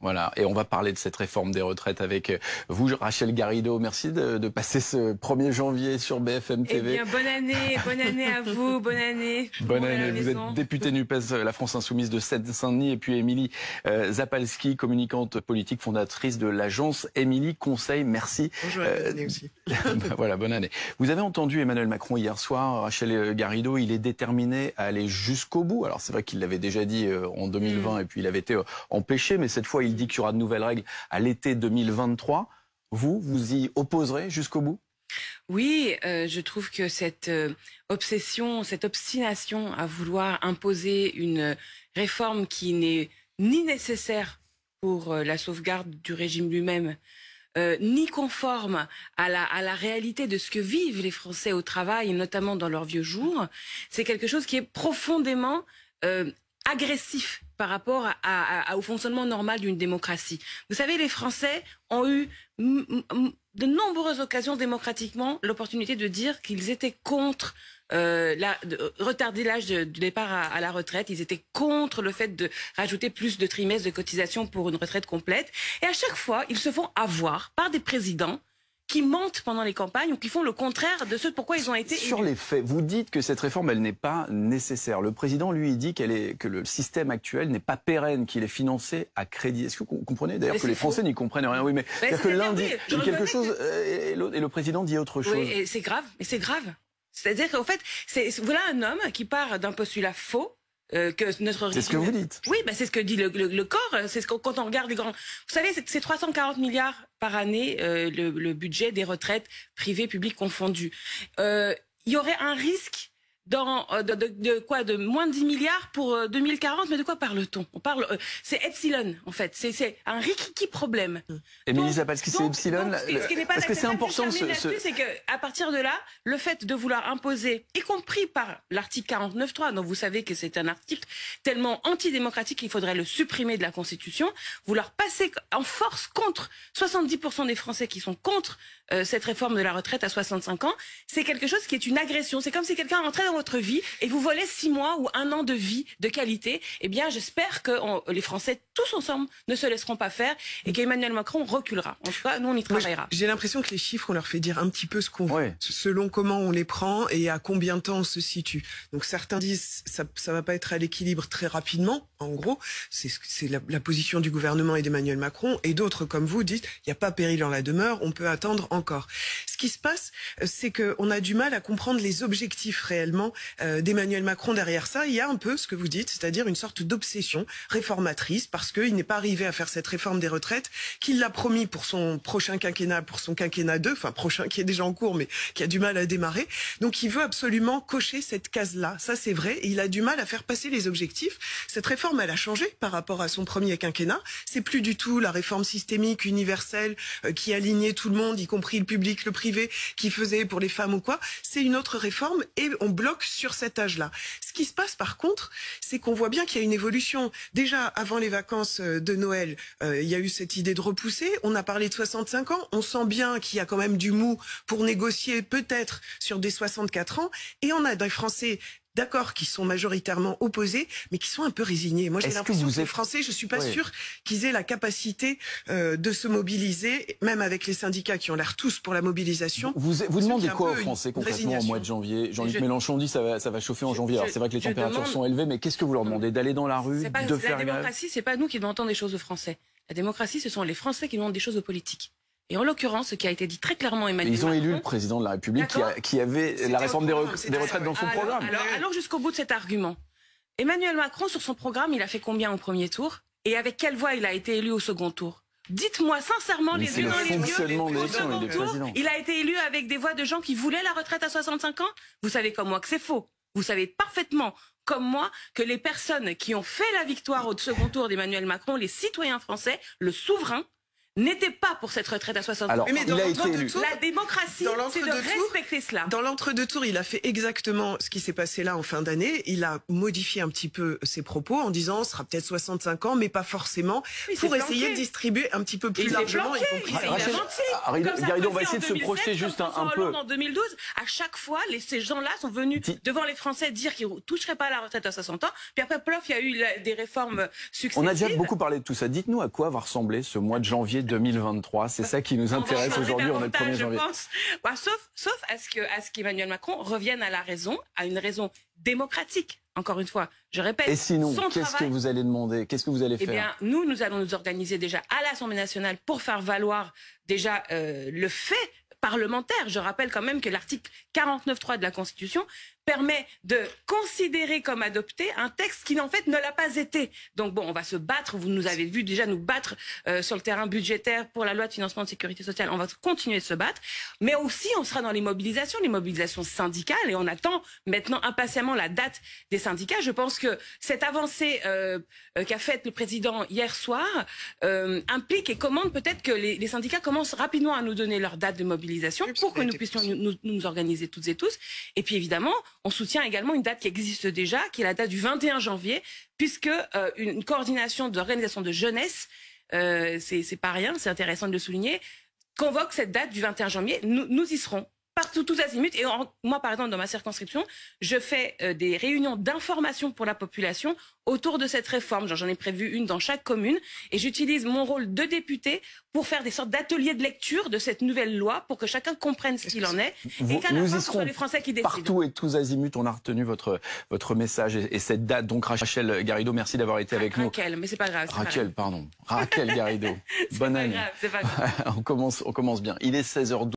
Voilà, et on va parler de cette réforme des retraites avec vous, Rachel Garrido. Merci de, de passer ce 1er janvier sur BFM TV. Eh bien, bonne année, bonne année à vous, bonne année. Bonne année, vous êtes députée NUPES, la France Insoumise de Seine-Saint-Denis, et puis Émilie euh, Zapalski, communicante politique, fondatrice de l'agence Émilie Conseil. Merci. Bonjour, bonne année aussi. Bah, voilà, bonne année. Vous avez entendu Emmanuel Macron hier soir, Rachel Garrido, il est déterminé à aller jusqu'au bout. Alors c'est vrai qu'il l'avait déjà dit euh, en 2020 mm. et puis il avait été euh, empêché, mais cette fois il dit qu'il y aura de nouvelles règles à l'été 2023. Vous, vous y opposerez jusqu'au bout? Oui, euh, je trouve que cette euh, obsession, cette obstination à vouloir imposer une réforme qui n'est ni nécessaire pour euh, la sauvegarde du régime lui-même, ni conforme à la réalité de ce que vivent les Français au travail, notamment dans leurs vieux jours, c'est quelque chose qui est profondément agressif par rapport au fonctionnement normal d'une démocratie. Vous savez, les Français ont eu de nombreuses occasions démocratiquement l'opportunité de dire qu'ils étaient contre euh, de, retarder l'âge de, départ à, à, la retraite. Ils étaient contre le fait de rajouter plus de trimestres de cotisation pour une retraite complète. Et à chaque fois, ils se font avoir par des présidents qui mentent pendant les campagnes ou qui font le contraire de ce pourquoi ils ont été Sur les faits, vous dites que cette réforme, elle n'est pas nécessaire. Le président, lui, dit qu'elle est, que le système actuel n'est pas pérenne, qu'il est financé à crédit. Est-ce que vous comprenez d'ailleurs que les Français n'y comprennent rien? Oui, mais c'est que l'un dit, quelque chose et, le président dit autre chose. Oui, c'est grave, mais c'est grave. C'est-à-dire qu'en fait, voilà un homme qui part d'un postulat faux, euh, que notre C'est ce que vous dites. Oui, bah c'est ce que dit le, le, le corps. C'est ce que, quand on regarde les grands. Vous savez, c'est 340 milliards par année euh, le, le, budget des retraites privées, publiques confondues. Euh, il y aurait un risque dans euh, de, de, de, quoi de moins de 10 milliards pour 2040 euh, mais de quoi parle-t-on? On parle euh, c'est epsilon en fait. C'est c'est un rikiki problème. Émilie Zapalski c'est epsilon parce que c'est important ce, ce... c'est que à partir de là le fait de vouloir imposer y compris par l'article 49.3 donc vous savez que c'est un article tellement antidémocratique qu'il faudrait le supprimer de la constitution vouloir passer en force contre 70% des français qui sont contre euh, cette réforme de la retraite à 65 ans c'est quelque chose qui est une agression. C'est comme si quelqu'un rentrait dans votre vie et vous volez six mois ou un an de vie de qualité, eh bien, j'espère que les Français, tous ensemble, ne se laisseront pas faire et qu'Emmanuel Macron reculera. En tout cas, nous, on y travaillera. J'ai l'impression que les chiffres, on leur fait dire un petit peu ce qu'on veut, selon comment on les prend et à combien de temps on se situe. Donc, certains disent ça, ça va pas être à l'équilibre très rapidement. En gros, c'est la, la position du gouvernement et d'Emmanuel Macron. Et d'autres, comme vous, disent il n'y a pas péril en la demeure, on peut attendre encore. Ce qui se passe, euh, c'est qu'on a du mal à comprendre les objectifs réellement euh, d'Emmanuel Macron derrière ça. Il y a un peu ce que vous dites, c'est-à-dire une sorte d'obsession réformatrice parce qu'il n'est pas arrivé à faire cette réforme des retraites qu'il l'a promis pour son prochain quinquennat, pour son quinquennat 2, enfin prochain qui est déjà en cours mais qui a du mal à démarrer. Donc il veut absolument cocher cette case-là. Ça c'est vrai il a du mal à faire passer les objectifs. Cette réforme elle a changé par rapport à son premier quinquennat. C'est plus du tout la réforme systémique universelle euh, qui alignait tout le monde, y compris le public, le privé, qui faisait pour les femmes ou quoi. C'est une autre réforme et on bloque sur cet âge-là. Ce qui se passe par contre, c'est qu'on voit bien qu'il y a une évolution. Déjà, avant les vacances euh, de Noël, euh, il y a eu cette idée de repousser. On a parlé de 65 ans. On sent bien qu'il y a quand même du mou pour négocier peut-être sur des 64 ans. Et on a des Français d'accord, qui sont majoritairement opposés, mais qui sont un peu résignés. Moi, j'ai l'impression que, que, les Français, je suis pas sûr qu'ils aient la capacité euh, de se mobiliser, même avec les syndicats qui ont l'air tous pour la mobilisation. Vous, vous demandez quoi aux Français concrètement au mois de janvier? Jean-Luc Mélenchon dit ça va, ça va chauffer en janvier. Alors c'est vrai que les températures sont élevées, mais qu'est-ce que vous leur demandez? D'aller dans la rue, pas, de la faire La démocratie, c'est pas nous qui demandons des choses aux Français. La démocratie, ce sont les Français qui demandent des choses aux politiques. Et en l'occurrence, ce qui a été dit très clairement Emmanuel Ils ont élu le président de la République qui, avait la réforme des, retraites dans son programme. Alors, jusqu'au bout de cet argument. Emmanuel Macron, sur son programme, il a fait combien au premier tour? Et avec quelle voix il a été élu au second tour? Dites-moi sincèrement, les yeux dans les yeux, il a été élu avec des voix de gens qui voulaient la retraite à 65 ans? Vous savez comme moi que c'est faux. Vous savez parfaitement comme moi que les personnes qui ont fait la victoire au second tour d'Emmanuel Macron, les citoyens français, le souverain, n'était pas pour cette retraite à 60 ans. Alors, mais dans il a été élu. La démocratie, c'est de respecter cela. Dans l'entre-deux tours, il a fait exactement ce qui s'est passé là en fin d'année. Il a modifié un petit peu ses propos en disant ce sera peut-être 65 ans, mais pas forcément, pour essayer de distribuer un petit peu plus largement. Y compris il Garrido, on va essayer de se projeter juste un, peu. En 2012, à chaque fois, les, ces gens-là sont venus devant les Français dire qu'ils ne toucheraient pas à la retraite à 60 ans. Puis après, plof, il y a eu des réformes successives. On a déjà beaucoup parlé de tout ça. Dites-nous à quoi va ressembler ce mois de janvier 2023. C'est ça qui nous intéresse aujourd'hui. On est le 1er janvier. Bah, sauf, sauf à ce que, à ce qu'Emmanuel Macron revienne à la raison, à une raison démocratique. Encore une fois, je répète. Et sinon, qu'est-ce que vous allez demander? Qu'est-ce que vous allez faire? Eh bien, nous, nous allons nous organiser déjà à l'Assemblée nationale pour faire valoir déjà euh, le fait parlementaire. Je rappelle quand même que l'article 49.3 de la Constitution permet de considérer comme adopté un texte qui en fait ne l'a pas été. Donc bon, on va se battre, vous nous avez vu déjà nous battre euh, sur le terrain budgétaire pour la loi de financement de sécurité sociale, on va continuer de se battre, mais aussi on sera dans les mobilisations, les mobilisations syndicales et on attend maintenant impatiemment la date des syndicats. Je pense que cette avancée euh, euh qu'a faite le président hier soir euh, implique et commande peut-être que les, les, syndicats commencent rapidement à nous donner leur date de mobilisation pour que nous puissions nous, nous, nous organiser toutes et tous. Et puis évidemment, on soutient également une date qui existe déjà, qui est la date du 21 janvier, puisque euh, une coordination d'organisation de jeunesse, euh, c'est pas rien, c'est intéressant de le souligner, convoque cette date du 21 janvier. Nous, nous y serons partout, tous azimuts. Et moi, par exemple, dans ma circonscription, je fais euh, des réunions d'information pour la population autour de cette réforme. J'en ai prévu une dans chaque commune. Et j'utilise mon rôle de député pour faire des sortes d'ateliers de lecture de cette nouvelle loi pour que chacun comprenne ce qu'il en est. et qu'à la fin, ce soit les Français qui décident. Partout et tous azimuts, on a retenu votre, votre message et, cette date. Donc, Rachel Garrido, merci d'avoir été avec nous. Raquel, mais c'est pas grave. Rachel, pardon. Raquel Garrido. Bonne année. Grave, pas grave. on, commence, on commence bien. Il est 16h12.